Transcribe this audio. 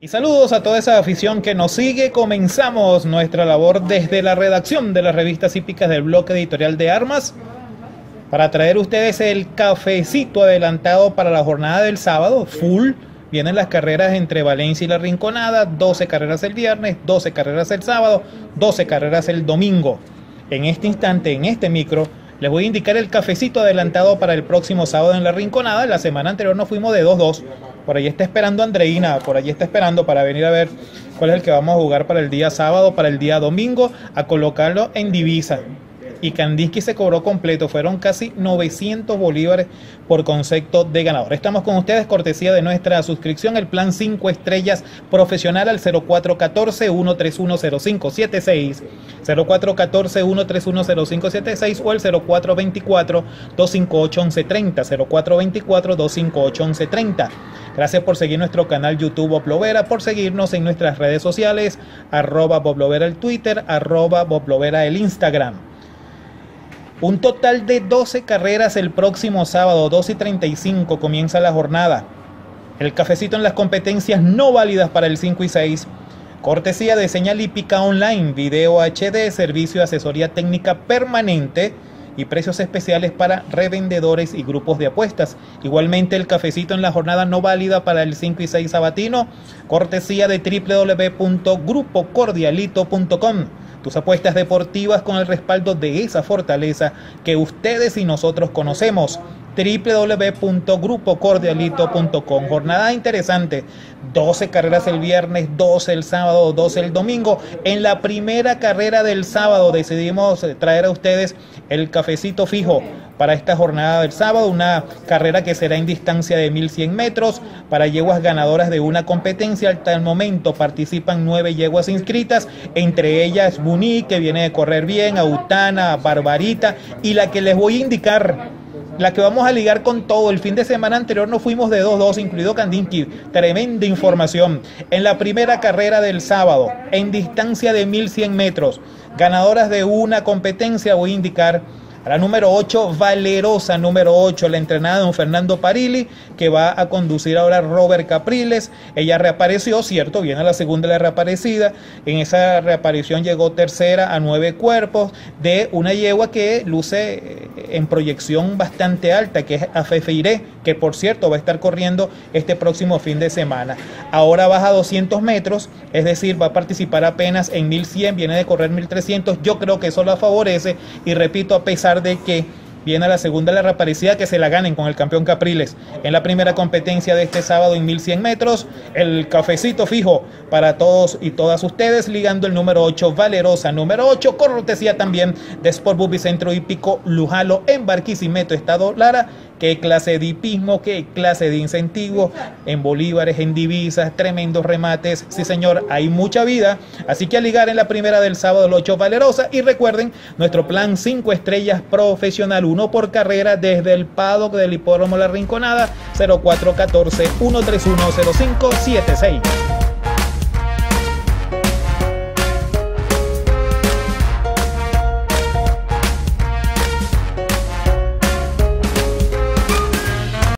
Y saludos a toda esa afición que nos sigue. Comenzamos nuestra labor desde la redacción de las revistas hípicas del bloque editorial de armas para traer ustedes el cafecito adelantado para la jornada del sábado, full. Vienen las carreras entre Valencia y la Rinconada, 12 carreras el viernes, 12 carreras el sábado, 12 carreras el domingo. En este instante, en este micro, les voy a indicar el cafecito adelantado para el próximo sábado en la Rinconada. La semana anterior nos fuimos de 2-2. Por ahí está esperando Andreina, por allí está esperando para venir a ver cuál es el que vamos a jugar para el día sábado, para el día domingo, a colocarlo en divisa y Kandinsky se cobró completo. Fueron casi 900 bolívares por concepto de ganador. Estamos con ustedes, cortesía de nuestra suscripción, el plan 5 estrellas profesional al 0414-1310576, 0414-1310576 o el 0424-258-1130, 0424-258-1130. Gracias por seguir nuestro canal YouTube Boblovera, por seguirnos en nuestras redes sociales, arroba Boblovera el Twitter, arroba Boblovera el Instagram. Un total de 12 carreras el próximo sábado, 2 y 35 comienza la jornada. El cafecito en las competencias no válidas para el 5 y 6. Cortesía de señal hípica online, video HD, servicio de asesoría técnica permanente y precios especiales para revendedores y grupos de apuestas. Igualmente el cafecito en la jornada no válida para el 5 y 6 sabatino, cortesía de www.grupocordialito.com tus apuestas deportivas con el respaldo de esa fortaleza que ustedes y nosotros conocemos www.grupocordialito.com. Jornada interesante. 12 carreras el viernes, 12 el sábado, 12 el domingo. En la primera carrera del sábado decidimos traer a ustedes el cafecito fijo para esta jornada del sábado, una carrera que será en distancia de 1100 metros para yeguas ganadoras de una competencia. Hasta el momento participan nueve yeguas inscritas, entre ellas Buní, que viene de correr bien, Autana, Barbarita, y la que les voy a indicar la que vamos a ligar con todo. El fin de semana anterior nos fuimos de 2-2, incluido Kandinsky. Tremenda información. En la primera carrera del sábado, en distancia de 1100 metros, ganadoras de una competencia, voy a indicar la número 8, Valerosa, número 8, la entrenada de don Fernando Parili, que va a conducir ahora Robert Capriles. Ella reapareció, cierto, viene a la segunda la reaparecida. En esa reaparición llegó tercera a nueve cuerpos de una yegua que luce eh, en proyección bastante alta, que es Afefeiré, que por cierto va a estar corriendo este próximo fin de semana. Ahora baja 200 metros, es decir, va a participar apenas en 1100, viene de correr 1300. Yo creo que eso la favorece y repito, a pesar de que viene a la segunda la reaparecida que se la ganen con el campeón Capriles. En la primera competencia de este sábado en 1100 metros, el cafecito fijo para todos y todas ustedes, ligando el número 8, Valerosa, número 8, cortesía también de Sport Bubicentro Centro Hípico Lujalo en Barquisimeto, Estado Lara qué clase de hipismo, qué clase de incentivo en bolívares, en divisas, tremendos remates. Sí, señor, hay mucha vida. Así que a ligar en la primera del sábado el 8 Valerosa. Y recuerden, nuestro plan 5 estrellas profesional, uno por carrera desde el paddock del hipódromo La Rinconada, 0414 131 0576.